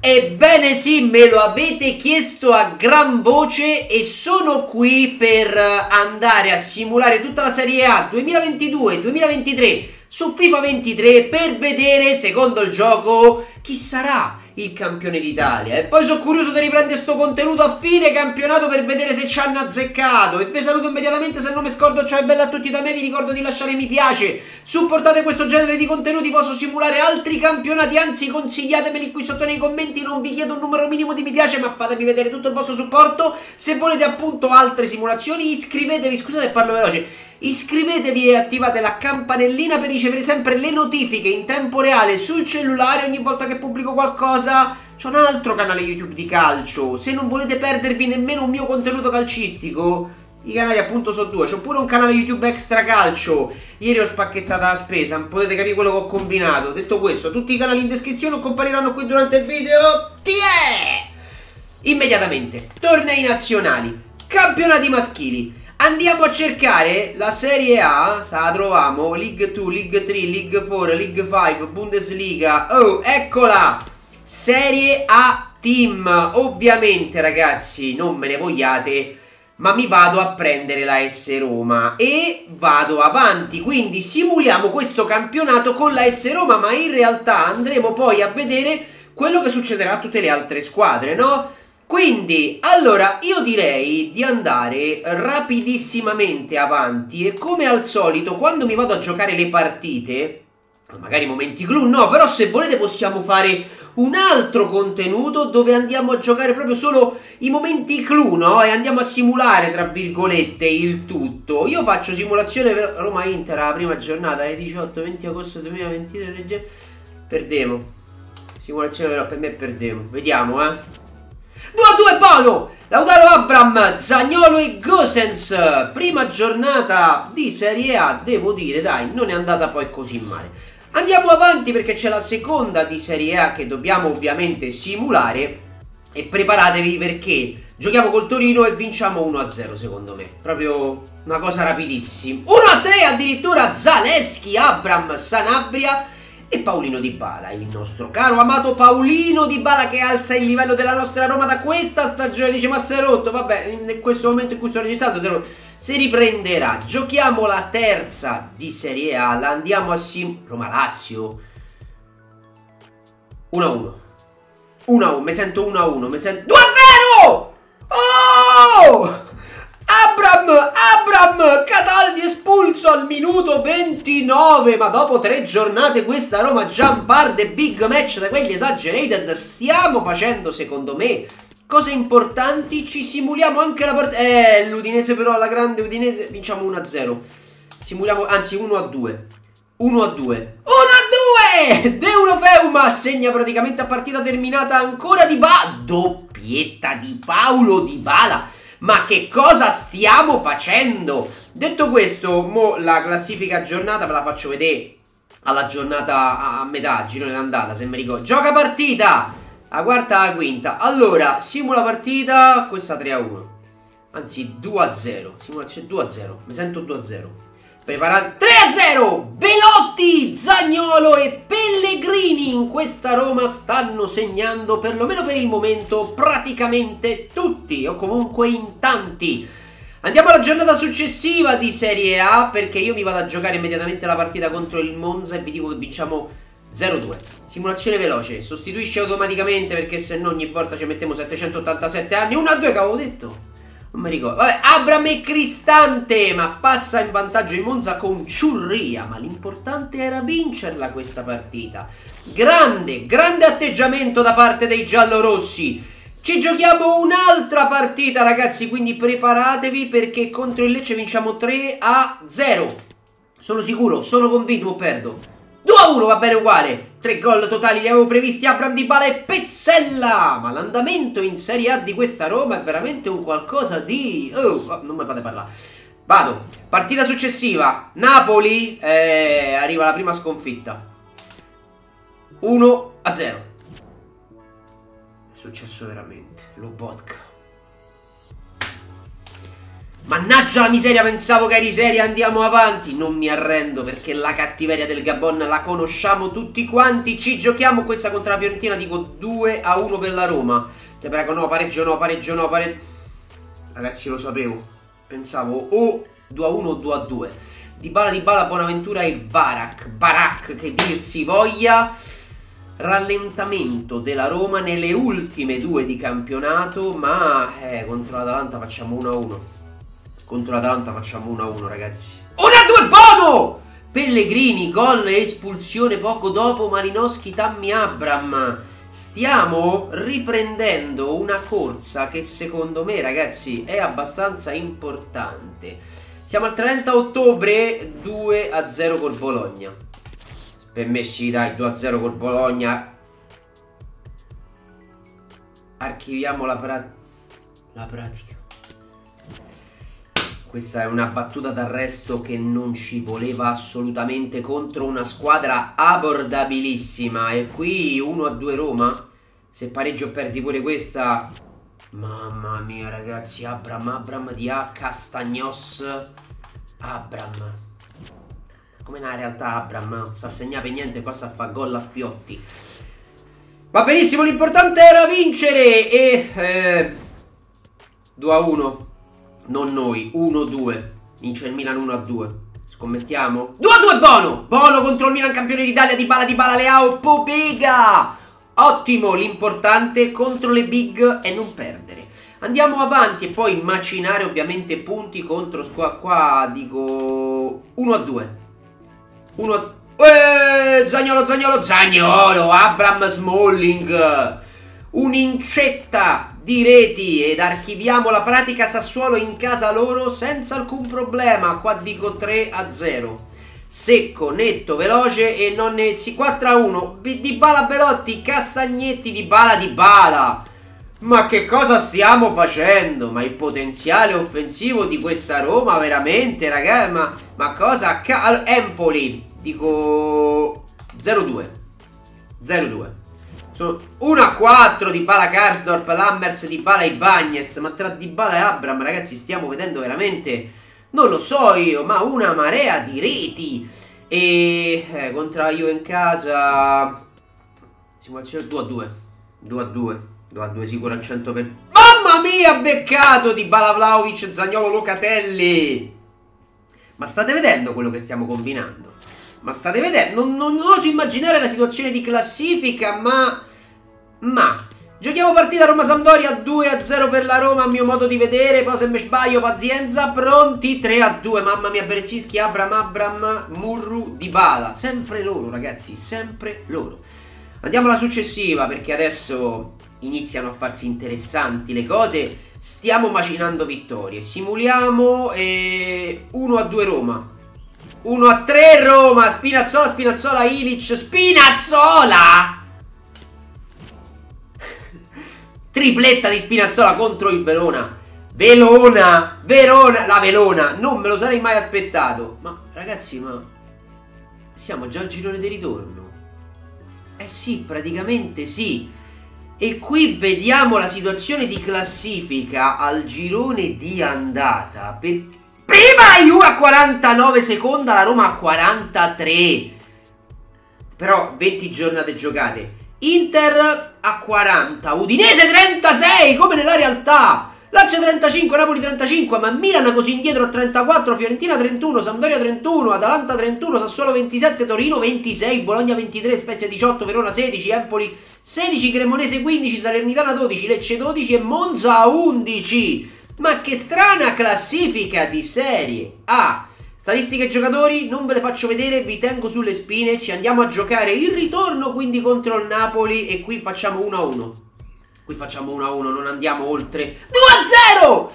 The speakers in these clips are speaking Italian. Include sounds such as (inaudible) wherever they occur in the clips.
Ebbene sì, me lo avete chiesto a gran voce e sono qui per andare a simulare tutta la Serie A 2022-2023 su FIFA 23 per vedere, secondo il gioco, chi sarà il campione d'Italia. E poi sono curioso di riprendere sto contenuto a fine campionato per vedere se ci hanno azzeccato. E vi saluto immediatamente, se non mi scordo ciao e bella a tutti da me, vi ricordo di lasciare mi piace. Supportate questo genere di contenuti, posso simulare altri campionati, anzi consigliatemeli qui sotto nei commenti, non vi chiedo un numero minimo di mi piace, ma fatemi vedere tutto il vostro supporto. Se volete appunto altre simulazioni, iscrivetevi, scusate parlo veloce. Iscrivetevi e attivate la campanellina per ricevere sempre le notifiche in tempo reale sul cellulare ogni volta che pubblico qualcosa. C'è un altro canale YouTube di calcio. Se non volete perdervi nemmeno un mio contenuto calcistico, i canali appunto sono due. C'ho pure un canale YouTube extra calcio. Ieri ho spacchettata la spesa, potete capire quello che ho combinato. Detto questo, tutti i canali in descrizione compariranno qui durante il video. Tiè! Immediatamente, tornei nazionali, campionati maschili. Andiamo a cercare la Serie A, se la troviamo, League 2, League 3, League 4, League 5, Bundesliga. Oh, eccola! Serie A Team. Ovviamente, ragazzi, non me ne vogliate, ma mi vado a prendere la S Roma e vado avanti. Quindi simuliamo questo campionato con la S Roma, ma in realtà andremo poi a vedere quello che succederà a tutte le altre squadre, no? Quindi, allora, io direi di andare rapidissimamente avanti e come al solito, quando mi vado a giocare le partite, magari momenti clou, no, però se volete possiamo fare un altro contenuto dove andiamo a giocare proprio solo i momenti clou, no? E andiamo a simulare, tra virgolette, il tutto. Io faccio simulazione Roma-Inter la prima giornata, le 18-20 agosto 2023, perdemo. Simulazione però per me perdemo. Vediamo, eh. 2 a 2 Bono! Lautaro Abram, Zagnolo e Gosens. Prima giornata di Serie A, devo dire, dai, non è andata poi così male. Andiamo avanti perché c'è la seconda di Serie A che dobbiamo ovviamente simulare. E preparatevi perché giochiamo col Torino e vinciamo 1-0 secondo me. Proprio una cosa rapidissima. 1-3 addirittura Zaleschi, Abram, Sanabria e Paolino Di Bala, il nostro caro amato Paolino Di Bala che alza il livello della nostra Roma da questa stagione. Dice ma si è rotto, vabbè, in questo momento in cui sto registrando si, riprenderà. Giochiamo la terza di Serie A, la andiamo a sim... Roma-Lazio. 1-1. 1-1, mi sento 1-1, mi sento... 2-0! Oh! Abram, Abram, Cataldi espulso al minuto 29, ma dopo tre giornate questa Roma Giampard big match da quelli exaggerated. Stiamo facendo secondo me cose importanti, ci simuliamo anche la partita, eh l'Udinese però, la grande Udinese, vinciamo 1-0, simuliamo, anzi 1-2, 1-2, 1-2! Deulo Feuma segna praticamente a partita terminata ancora di Bala, doppietta di Paolo Di Bala ma che cosa stiamo facendo? Detto questo, mo la classifica aggiornata ve la faccio vedere alla giornata a metà, girone d'andata, se mi ricordo. Gioca partita! La quarta la quinta. Allora, simula partita, questa 3 a 1. Anzi, 2 a 0. Simulazione 2 a 0. Mi sento 2 a 0. Preparati. 3 a 0! Belotti, Zagnolo e Pellegrini in questa Roma stanno segnando, perlomeno per il momento, praticamente tutti, o comunque in tanti. Andiamo alla giornata successiva di Serie A, perché io mi vado a giocare immediatamente la partita contro il Monza e vi dico che vinciamo 0-2. Simulazione veloce, sostituisce automaticamente perché se no ogni volta ci mettiamo 787 anni. 1-2 che avevo detto. Non mi ricordo. Vabbè, Abram e Cristante, ma passa in vantaggio in Monza con Ciurria. Ma l'importante era vincerla questa partita. Grande, grande atteggiamento da parte dei giallorossi. Ci giochiamo un'altra partita, ragazzi, quindi preparatevi perché contro il Lecce vinciamo 3 a 0. Sono sicuro, sono convinto, perdo. 2 a 1 va bene uguale. Tre gol totali li avevo previsti Abram Di Bala e Pezzella. Ma l'andamento in Serie A di questa Roma è veramente un qualcosa di... Oh, oh non mi fate parlare. Vado. Partita successiva. Napoli. Eh, arriva la prima sconfitta. 1 a 0. È successo veramente. Lo vodka. Mannaggia la miseria, pensavo che eri seria, andiamo avanti. Non mi arrendo perché la cattiveria del Gabon la conosciamo tutti quanti. Ci giochiamo questa contro la Fiorentina, dico 2 a 1 per la Roma. Ti prego, no, pareggio no, pareggio no, pareggio... Ragazzi, lo sapevo. Pensavo o 2 a 1 o 2 a 2. Di bala di bala, Bonaventura e Barak. Barak, che dir si voglia rallentamento della Roma nelle ultime due di campionato, ma eh, contro l'Atalanta facciamo 1-1. Contro l'Atalanta facciamo 1-1, ragazzi. 1-2 Bono! Pellegrini, gol e espulsione poco dopo Malinowski, Tammy Abram. Stiamo riprendendo una corsa che secondo me, ragazzi, è abbastanza importante. Siamo al 30 ottobre, 2-0 col Bologna. Per me sì, dai, 2-0 col Bologna. Archiviamo la, pra la pratica. Questa è una battuta d'arresto che non ci voleva assolutamente contro una squadra abbordabilissima. E qui 1-2 Roma. Se pareggio perdi pure questa... Mamma mia ragazzi, Abram, Abram di A, Castagnos, Abram. Come nella realtà Abram, sa segnare niente, qua sta a fare gol a fiotti. Va benissimo, l'importante era vincere e... Eh, 2 a 1. Non noi, 1-2. Vince il Milan 1-2. Scommettiamo? 2-2 Bono! Bono contro il Milan campione d'Italia di Bala di Bala Leao Pobega! Ottimo, l'importante contro le big è non perdere. Andiamo avanti e poi macinare ovviamente punti contro qua, qua dico 1 a 2. 1 a eh, Zagnolo, Zagnolo, Zagnolo, Abram Smalling. Un'incetta di reti ed archiviamo la pratica Sassuolo in casa loro senza alcun problema. Qua dico 3 a 0. Secco, netto, veloce e non ne... 4 a 1. Di Bala Belotti, Castagnetti, di Bala di Bala. Ma che cosa stiamo facendo? Ma il potenziale offensivo di questa Roma, veramente, ragazzi, ma, ma cosa... Empoli, dico 0-2. 0-2. Sono 1 a 4 di Bala Karsdorp, Lammers, di Bala e Bagnez. Ma tra Di Bala e Abram, ragazzi, stiamo vedendo veramente, non lo so io, ma una marea di reti. E eh, contro io in casa, simulazione 2 a 2. 2 a 2. 2 a 2 sicuro al 100 per... Mamma mia, beccato di Bala Vlaovic, Zagnolo Locatelli. Ma state vedendo quello che stiamo combinando? Ma state vedendo? Non, non, oso immaginare la situazione di classifica, ma ma Giochiamo partita Roma-Sampdoria 2-0 per la Roma a mio modo di vedere Poi se mi sbaglio pazienza Pronti 3-2 Mamma mia Berezzischi Abram Abram Murru Dybala. Sempre loro ragazzi Sempre loro. Andiamo alla successiva perché adesso iniziano a farsi interessanti le cose. Stiamo macinando vittorie. Simuliamo e 1-2 Roma. 1-3 Roma. Spinazzola Spinazzola Ilic Spinazzola Tripletta di Spinazzola contro il Verona. Velona, Verona, la Velona. Non me lo sarei mai aspettato. Ma ragazzi, ma siamo già al girone di ritorno. Eh sì, praticamente sì. E qui vediamo la situazione di classifica al girone di andata. Per... Prima la Juve a 49, seconda la Roma a 43. Però 20 giornate giocate. Inter a 40, Udinese 36, come nella realtà. Lazio 35, Napoli 35, ma Milan così indietro a 34, Fiorentina 31, Sampdoria 31, Atalanta 31, Sassuolo 27, Torino 26, Bologna 23, Spezia 18, Verona 16, Empoli 16, Cremonese 15, Salernitana 12, Lecce 12 e Monza 11. Ma che strana classifica di Serie A. Statistiche giocatori non ve le faccio vedere, vi tengo sulle spine, ci andiamo a giocare il ritorno quindi contro il Napoli e qui facciamo 1-1. Qui facciamo 1-1, non andiamo oltre 2-0!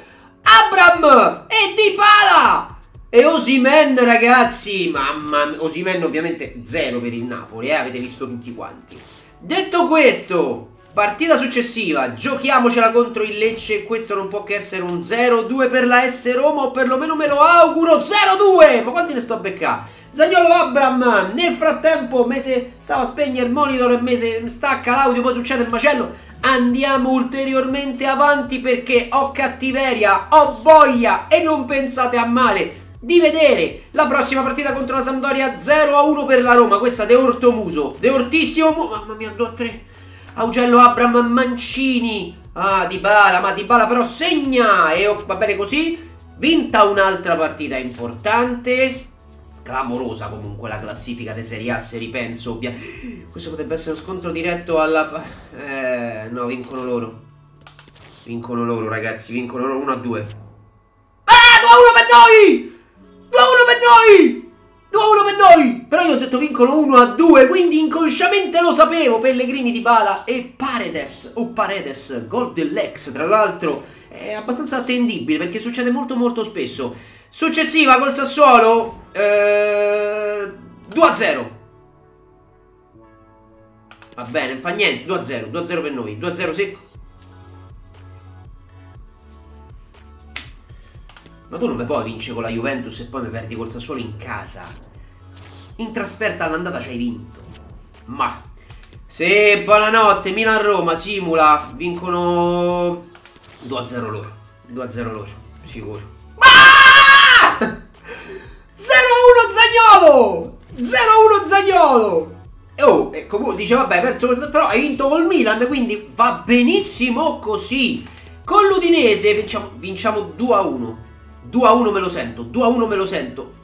Abram e Dybala! E Osimen ragazzi, mamma mia, Osimen ovviamente 0 per il Napoli, eh, avete visto tutti quanti. Detto questo, Partita successiva, giochiamocela contro il Lecce, questo non può che essere un 0-2 per la S Roma o perlomeno me lo auguro 0-2! Ma quanti ne sto a beccare? Zagnolo Abram, nel frattempo Mese stava a spegnere il monitor e Mese stacca l'audio, poi succede il macello. Andiamo ulteriormente avanti perché ho cattiveria, ho voglia e non pensate a male di vedere la prossima partita contro la Sampdoria 0-1 per la Roma, questa De Ortomuso, De Ortissimo, mamma mia 2-3 Augello Abram Mancini. Ah, Di Bala, ma Di Bala però segna. E va bene così. Vinta un'altra partita importante. Clamorosa comunque la classifica di Serie A, se ripenso. Ovvia. Questo potrebbe essere uno scontro diretto alla... Eh, no, vincono loro. Vincono loro, ragazzi. Vincono loro 1 a 2. Ah, 2 a 1 per noi! 2 a 1 per noi! 2-1 per noi! Però io ho detto vincono 1-2, quindi inconsciamente lo sapevo. Pellegrini di Bala e Paredes, o Paredes, gol dell'ex, tra l'altro è abbastanza attendibile perché succede molto molto spesso. Successiva col Sassuolo, eh, 2-0. Va bene, fa niente, 2-0, 2-0 per noi, 2-0 secco. Ma tu non mi puoi vincere con la Juventus e poi mi perdi col Sassuolo in casa. In trasferta all'andata ci hai vinto. Ma. Sì, buonanotte. Milan-Roma simula. Vincono 2-0 loro. 2-0 loro. Sicuro. Ah! 0-1 Zagnolo! 0-1 Zagnolo! Oh, e comunque dice vabbè, perso però hai vinto col Milan, quindi va benissimo così. Con l'Udinese vinciamo, vinciamo 2-1. 2 a 1 me lo sento, 2 a 1 me lo sento.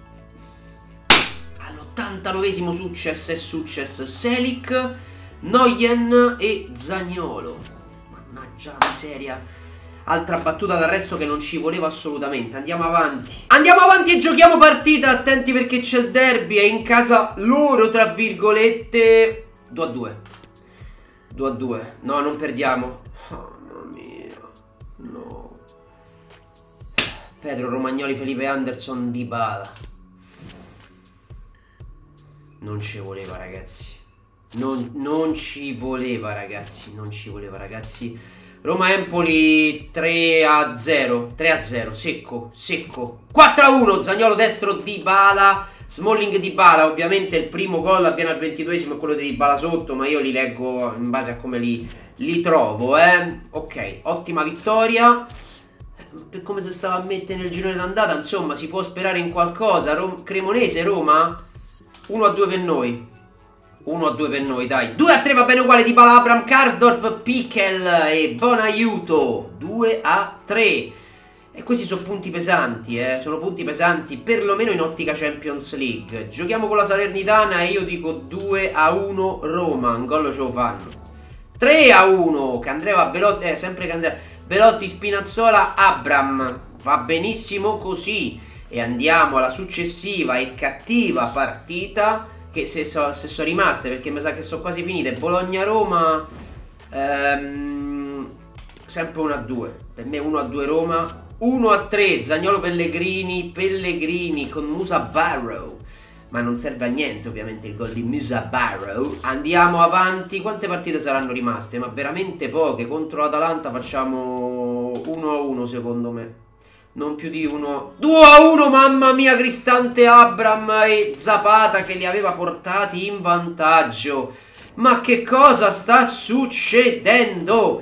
All'89esimo successo e successo Selic, Noyen e Zagnolo. Mannaggia miseria. Altra battuta d'arresto che non ci voleva assolutamente. Andiamo avanti. Andiamo avanti e giochiamo partita. Attenti perché c'è il derby. È in casa loro, tra virgolette. 2 a 2. 2 a 2. No, non perdiamo. Oh, mamma mia. No. Pedro Romagnoli, Felipe Anderson, Di Bala. Non ci voleva ragazzi. Non, non, ci voleva ragazzi. Non ci voleva ragazzi. Roma-Empoli 3 a 0. 3 a 0. Secco, secco. 4 a 1. Zagnolo destro Di Bala. Smalling di Bala. Ovviamente il primo gol avviene al 22esimo. È quello di Bala sotto. Ma io li leggo in base a come li, li trovo. Eh. Ok, ottima vittoria per come si stava a mettere nel girone d'andata, insomma, si può sperare in qualcosa. Rom Cremonese, Roma? 1 a 2 per noi. 1 a 2 per noi, dai. 2 a 3 va bene uguale di Balabram, Karsdorp, Pickel e buon aiuto. 2 a 3. E questi sono punti pesanti, eh. Sono punti pesanti, perlomeno in ottica Champions League. Giochiamo con la Salernitana e io dico 2 a 1 Roma. Un gol ce lo fanno. 3 a 1. Candreva Belotti, eh, sempre Candreva. Belotti, Spinazzola, Abram. Va benissimo così. E andiamo alla successiva e cattiva partita. Che se, so, se sono rimaste, perché mi sa che sono quasi finite. Bologna-Roma. Ehm, sempre 1 a 2. Per me 1 a 2 Roma. 1 a 3. Zagnolo Pellegrini. Pellegrini con Musa Barrow ma non serve a niente ovviamente il gol di Musa Barrow. Andiamo avanti, quante partite saranno rimaste? Ma veramente poche, contro l'Atalanta facciamo 1 a 1 secondo me. Non più di 1 2 a 1, mamma mia, Cristante Abram e Zapata che li aveva portati in vantaggio. Ma che cosa sta succedendo?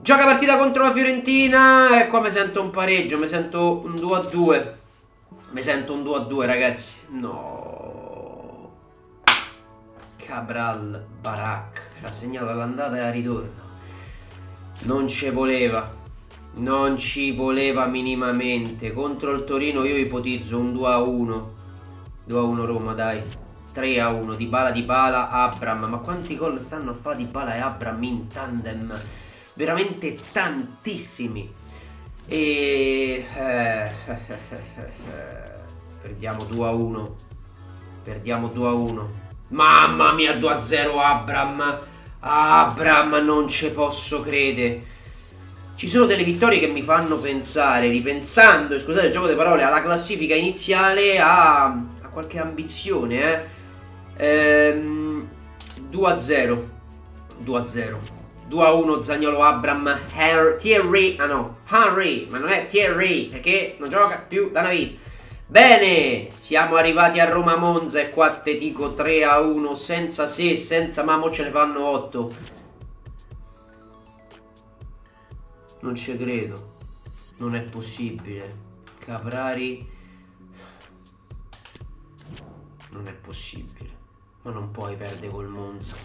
Gioca partita contro la Fiorentina e qua mi sento un pareggio, mi sento un 2 a 2. Mi sento un 2 a 2 ragazzi. No. Cabral Barak ci ha segnato all'andata e al ritorno non ci voleva non ci voleva minimamente. Contro il Torino io ipotizzo un 2 a 1 2 a 1 Roma dai. 3 a 1 di Bala di Bala Abram. Ma quanti gol stanno a fare di Bala e Abram in tandem? Veramente tantissimi. E eh, (laughs) perdiamo 2 a 1 perdiamo 2 a 1 Mamma mia, 2-0 Abram. Abram, non ci posso credere. Ci sono delle vittorie che mi fanno pensare, ripensando, scusate il gioco di parole, alla classifica iniziale, a, a qualche ambizione, eh. Ehm, 2-0. 2-0. 2 a 1 Zagnolo Abram Thierry, ah no, Henry, ma non è Thierry perché non gioca più da una vita. Bene, siamo arrivati a Roma Monza e qua te dico 3 a 1 senza se, senza mammo ce ne fanno 8. Non ci credo. Non è possibile. Caprari non è possibile. Ma non puoi perdere col Monza.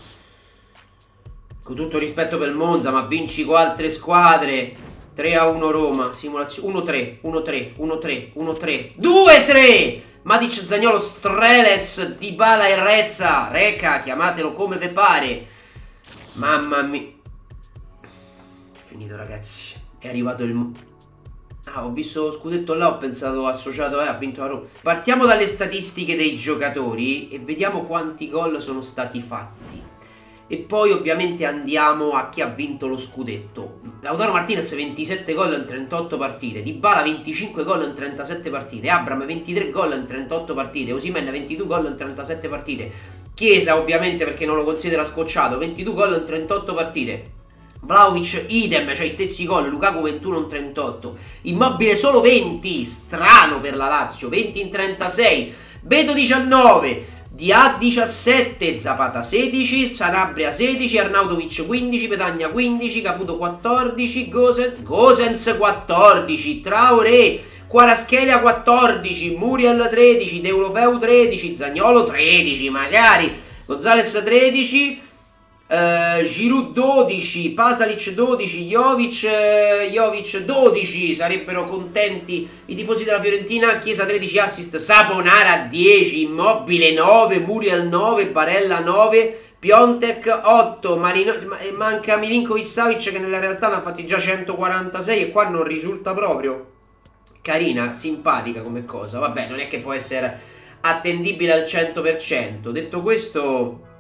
Con tutto rispetto per il Monza, ma vinci con altre squadre. 3 a 1 Roma, simulazione 1-3, 1-3, 1-3, 1-3, 2-3! Matic, Zagnolo, Strelez, Dybala e Rezza. Reca, chiamatelo come ve pare. Mamma mia. Finito ragazzi. È arrivato il... Ah, ho visto lo scudetto là, ho pensato associato, eh, ha vinto la Roma. Partiamo dalle statistiche dei giocatori e vediamo quanti gol sono stati fatti. E poi ovviamente andiamo a chi ha vinto lo scudetto. Lautaro Martinez 27 gol in 38 partite, Dybala 25 gol in 37 partite, Abram 23 gol in 38 partite, Osimen 22 gol in 37 partite, Chiesa ovviamente perché non lo considera scocciato, 22 gol in 38 partite. Vlaovic idem, cioè i stessi gol, Lukaku 21 in 38, Immobile solo 20, strano per la Lazio, 20 in 36, Beto 19, Dia 17, Zapata 16, Sanabria 16, Arnautovic 15, Petagna 15, Caputo 14, Gosen, Gosens 14, Traoré, Quaraschelia 14, Muriel 13, Deulofeu 13, Zagnolo 13 magari, Gonzales 13, Uh, Giroud 12, Pasalic 12, Jovic, uh, Jovic 12 sarebbero contenti i tifosi della Fiorentina, Chiesa 13 assist, Saponara 10, Immobile 9, Muriel 9, Barella 9, Piontek 8, Marino, manca Milinkovic Savic che nella realtà ne ha fatti già 146 e qua non risulta proprio. Carina, simpatica come cosa, vabbè non è che può essere attendibile al 100%, detto questo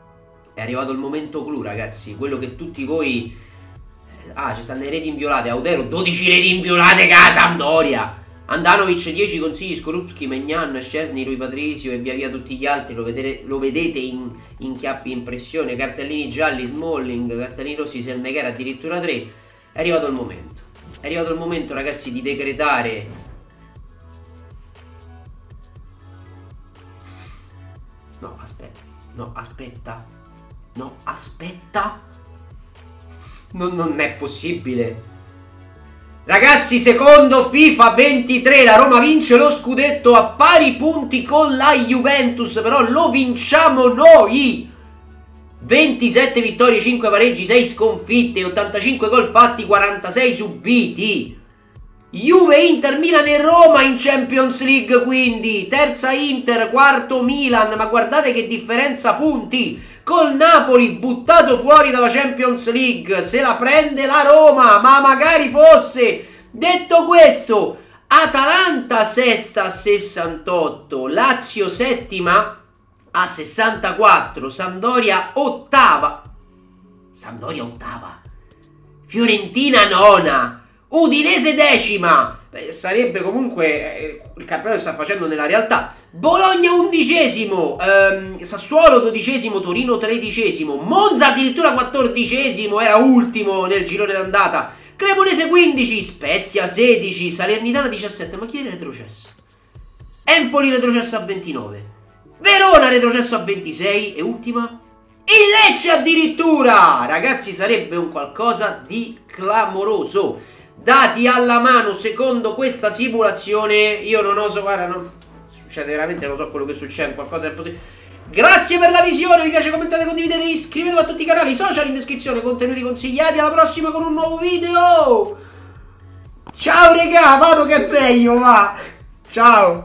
è arrivato il momento clou, ragazzi. Quello che tutti voi. Ah, ci stanno le reti inviolate. Autero, 12 reti inviolate, casa Sampdoria. Andanovic 10 consigli, Skorupski, Megnan, Scesni, Rui Patrizio e via via tutti gli altri. Lo, vedere, lo vedete in, in chiappi impressione. Cartellini gialli, Smalling, cartellini rossi, Selmegher addirittura 3. È arrivato il momento. È arrivato il momento, ragazzi, di decretare No, aspetta. No, aspetta. No, aspetta. Non, non è possibile. Ragazzi, secondo FIFA 23 la Roma vince lo scudetto a pari punti con la Juventus, però lo vinciamo noi. 27 vittorie, 5 pareggi, 6 sconfitte, 85 gol fatti, 46 subiti. Juve, Inter, Milan e Roma in Champions League quindi. Terza Inter, quarto Milan, ma guardate che differenza punti col Napoli buttato fuori dalla Champions League, se la prende la Roma, ma magari fosse. Detto questo, Atalanta sesta a 68, Lazio settima a 64, Sampdoria ottava. Sampdoria ottava. Fiorentina nona, Udinese decima. Beh, sarebbe comunque eh, il campionato sta facendo nella realtà. Bologna undicesimo, ehm, Sassuolo dodicesimo, Torino tredicesimo, Monza addirittura quattordicesimo, era ultimo nel girone d'andata. Cremonese 15, Spezia 16, Salernitana 17, ma chi è retrocesso? Empoli retrocesso a 29, Verona retrocesso a 26 e ultima il Lecce addirittura! Ragazzi sarebbe un qualcosa di clamoroso dati alla mano secondo questa simulazione io non oso guarda non succede veramente non so quello che succede qualcosa è possibile grazie per la visione vi piace commentate condividete iscrivetevi a tutti i canali social in descrizione contenuti consigliati alla prossima con un nuovo video. Ciao regà vado che è meglio va. Ciao